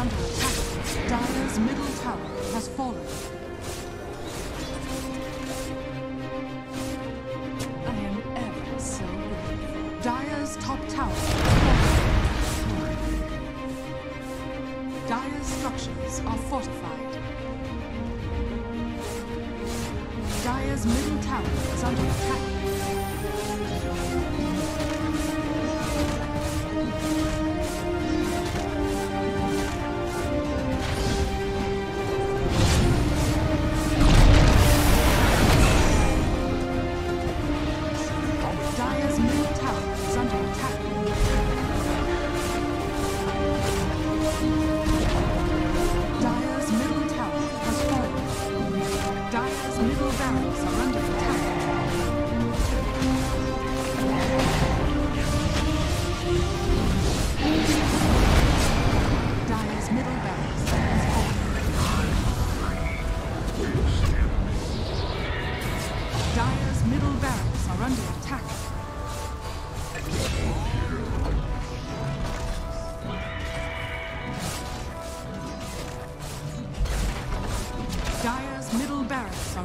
Under attack. Dire's middle tower has fallen. I am ever so grateful. Dire's top tower has fallen. Dire's structures are fortified. Dire's middle tower is under attack. Barracks are under attack. Dire's middle barracks has fallen. Dire's middle barracks are under attack.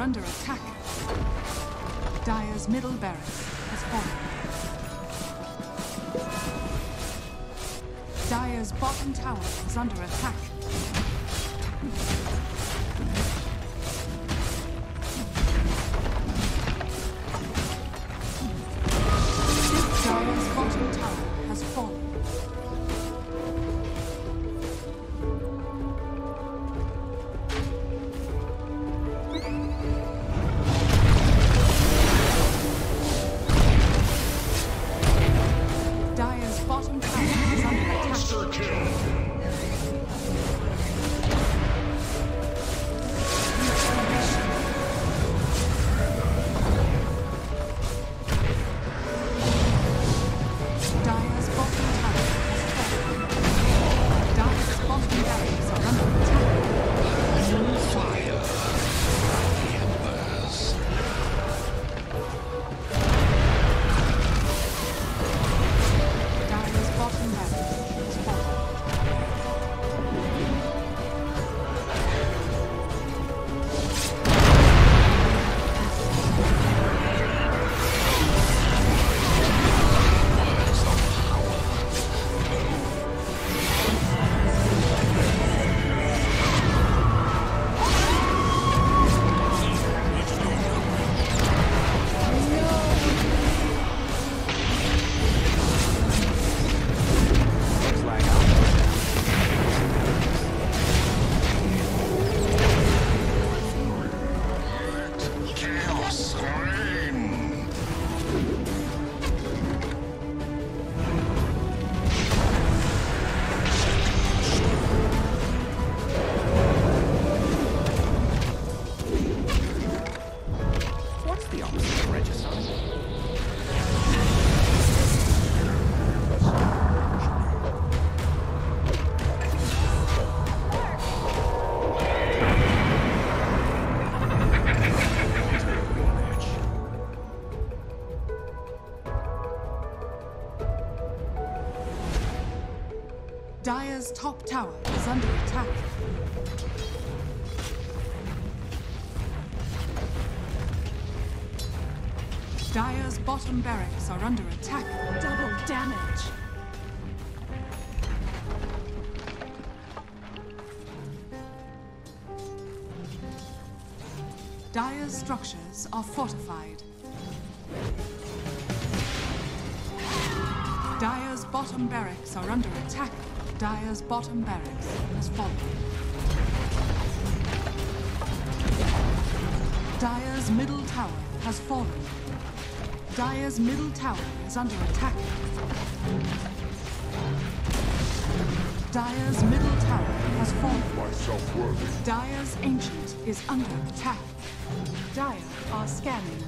Are under attack. Dire's middle barracks has fallen. Dire's bottom tower is under attack. The opposite of regicide? Dire's top tower is under attack. Dire's bottom barracks are under attack. Double damage. Dire's structures are fortified. Dire's bottom barracks are under attack. Dire's bottom barracks has fallen. Dire's middle tower has fallen. Dire's middle tower is under attack. Dire's middle tower has fallen. Myself worthy. Dire's ancient is under attack. Dire are scanning.